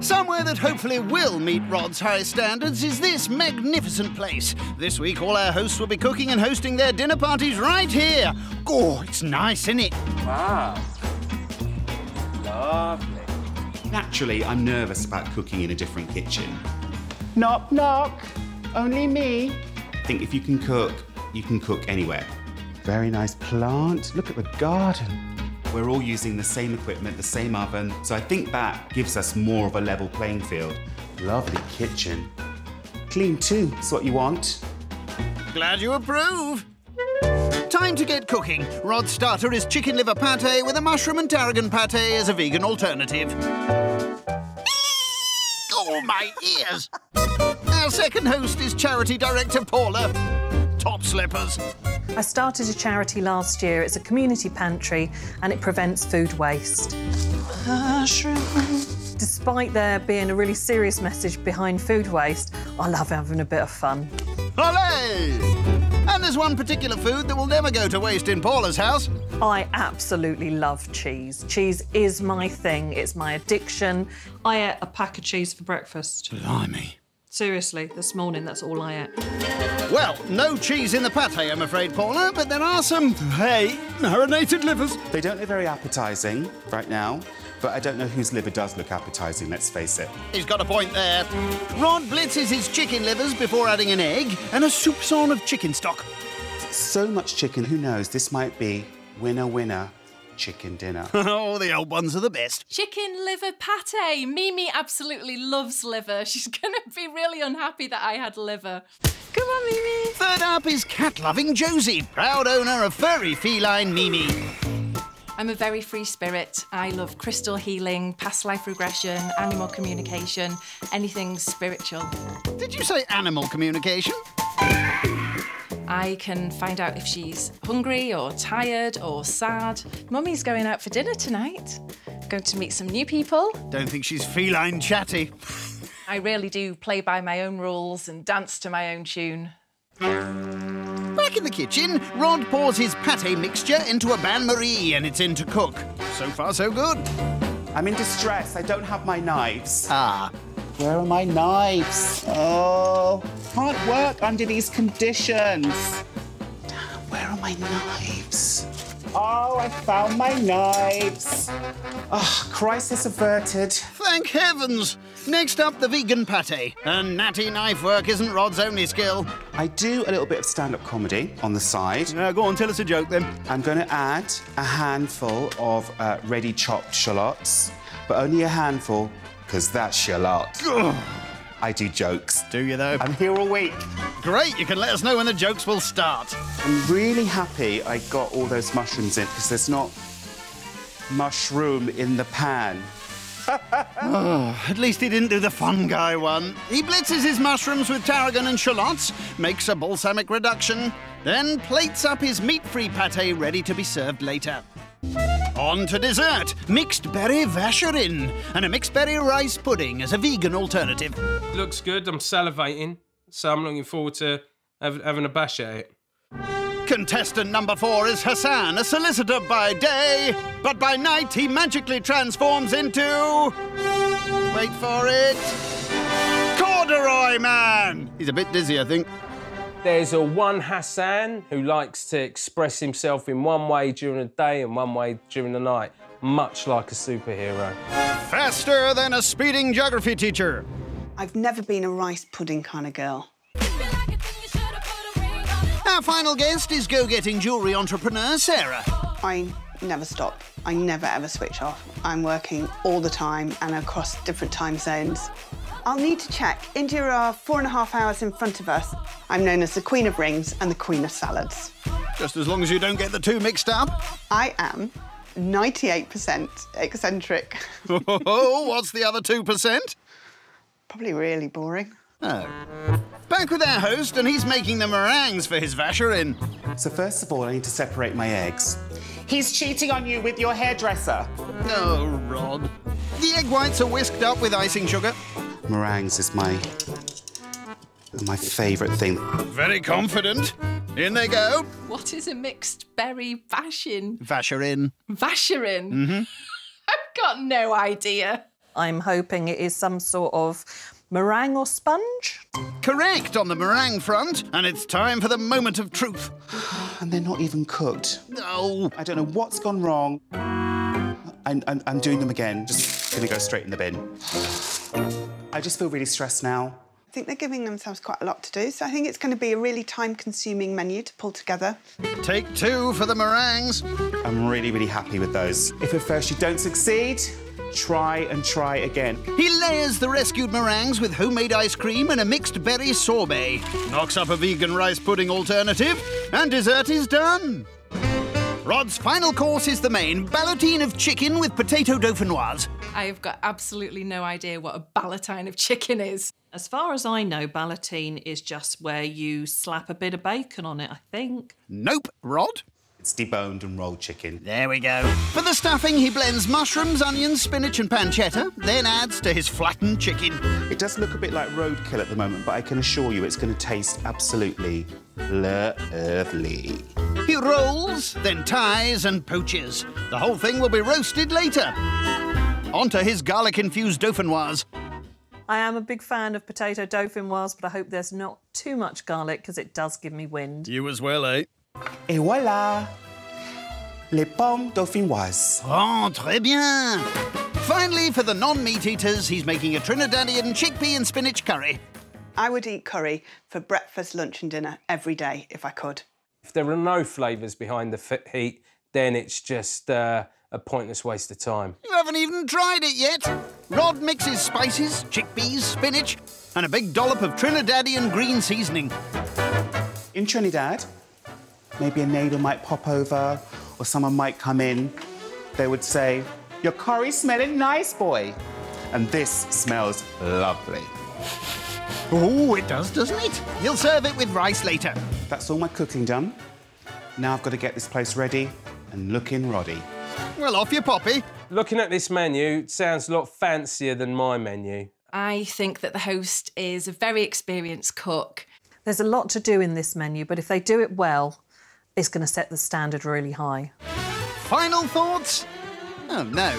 Somewhere that hopefully will meet Rod's high standards is this magnificent place. This week, all our hosts will be cooking and hosting their dinner parties right here. Oh, it's nice, isn't it? Wow. Lovely. Naturally, I'm nervous about cooking in a different kitchen. Knock, knock. Only me. I think if you can cook, you can cook anywhere. Very nice plant. Look at the garden. We're all using the same equipment, the same oven, so I think that gives us more of a level playing field. Lovely kitchen. Clean too, that's what you want. Glad you approve. Time to get cooking. Rod's starter is chicken liver pate with a mushroom and tarragon pate as a vegan alternative. Oh, my ears! Our second host is charity director Paula. Top slippers. I started a charity last year. It's a community pantry and it prevents food waste. Despite there being a really serious message behind food waste, I love having a bit of fun. Olé! And there's one particular food that will never go to waste in Paula's house. I absolutely love cheese. Cheese is my thing, it's my addiction. I ate a pack of cheese for breakfast. Blimey. Seriously, this morning, that's all I ate. Well, no cheese in the pate, I'm afraid, Paula, but there are some, hey, marinated livers. They don't look very appetising right now, but I don't know whose liver does look appetising, let's face it. He's got a point there. Rod blitzes his chicken livers before adding an egg and a soupçon of chicken stock. So much chicken, who knows? This might be winner, winner, chicken dinner. oh, the old ones are the best. Chicken liver pate. Mimi absolutely loves liver. She's going to be really unhappy that I had liver. Come on, Mimi. Third up is cat-loving Josie, proud owner of furry feline Mimi. I'm a very free spirit. I love crystal healing, past life regression, animal communication, anything spiritual. Did you say animal communication? I can find out if she's hungry or tired or sad. Mummy's going out for dinner tonight. Going to meet some new people. Don't think she's feline chatty. I really do play by my own rules and dance to my own tune. Back in the kitchen, Rod pours his pate mixture into a bain marie and it's in to cook. So far, so good. I'm in distress, I don't have my knives. Ah, Where are my knives? Oh, can't work under these conditions. Where are my knives? Oh, I found my knives. Oh, crisis averted. thank heavens. Next up, the vegan pate. And natty knife work isn't Rod's only skill. I do a little bit of stand-up comedy on the side. Uh, go on, tell us a joke then. I'm going to add a handful of uh, ready chopped shallots, but only a handful, because that's shallot. I do jokes. Do you, though? I'm here all week. Great, you can let us know when the jokes will start. I'm really happy I got all those mushrooms in, because there's not mushroom in the pan. At least he didn't do the fun guy one. He blitzes his mushrooms with tarragon and shallots, makes a balsamic reduction, then plates up his meat-free pate ready to be served later. On to dessert, mixed berry vacherin and a mixed berry rice pudding as a vegan alternative. Looks good. I'm salivating, so I'm looking forward to having a bash at it. Contestant number four is Hassan, a solicitor by day, but by night he magically transforms into. Wait for it. Corduroy Man! He's a bit dizzy, I think. There's a one Hassan who likes to express himself in one way during the day and one way during the night, much like a superhero. Faster than a speeding geography teacher. I've never been a rice pudding kind of girl. Our final guest is go getting jewellery entrepreneur Sarah. I never stop. I never ever switch off. I'm working all the time and across different time zones. I'll need to check. India are four and a half hours in front of us. I'm known as the Queen of Rings and the Queen of Salads. Just as long as you don't get the two mixed up. I am 98% eccentric. Oh, what's the other 2%? Probably really boring. Oh. Back with our host, and he's making the meringues for his vacherin. So first of all, I need to separate my eggs. He's cheating on you with your hairdresser. Oh, Rod. The egg whites are whisked up with icing sugar. Meringues is my my favourite thing. Very confident. In they go. What is a mixed berry vashin? Vacherin. Vacherin? Mm-hmm. I've got no idea. I'm hoping it is some sort of meringue or sponge. Correct on the meringue front, and it's time for the moment of truth. And they're not even cooked. No. I don't know what's gone wrong. I'm, I'm, I'm doing them again. Just gonna go straight in the bin. I just feel really stressed now. I think they're giving themselves quite a lot to do, so I think it's going to be a really time-consuming menu to pull together. Take two for the meringues. I'm really, really happy with those. If at first you don't succeed, try and try again. He layers the rescued meringues with homemade ice cream and a mixed berry sorbet. Knocks up a vegan rice pudding alternative, and dessert is done. Rod's final course is the main ballotine of chicken with potato dauphinoise. I've got absolutely no idea what a ballotine of chicken is. As far as I know, ballotine is just where you slap a bit of bacon on it, I think. Nope, Rod. It's deboned and rolled chicken. There we go. For the stuffing, he blends mushrooms, onions, spinach, and pancetta, then adds to his flattened chicken. It does look a bit like roadkill at the moment, but I can assure you it's going to taste absolutely lovely. He rolls, then ties and poaches. The whole thing will be roasted later. Onto his garlic-infused dauphinoise. I am a big fan of potato dauphinoise, but I hope there's not too much garlic because it does give me wind. You as well, eh? Et voilà! Les pommes dauphinoises. Oh, très bien. Finally, for the non-meat eaters, he's making a Trinidadian chickpea and spinach curry. I would eat curry for breakfast, lunch and dinner every day if I could. If there are no flavours behind the f- heat, then it's just uh, a pointless waste of time. You haven't even tried it yet. Rod mixes spices, chickpeas, spinach, and a big dollop of Trinidadian green seasoning. In Trinidad, maybe a neighbour might pop over or someone might come in. They would say, Your curry's smelling nice, boy. And this smells lovely. Oh, it does, doesn't it? He'll serve it with rice later. That's all my cooking done. Now I've got to get this place ready and looking roddy. Well, off you poppy. Looking at this menu, it sounds a lot fancier than my menu. I think that the host is a very experienced cook. There's a lot to do in this menu, but if they do it well, it's going to set the standard really high. Final thoughts? Oh, no.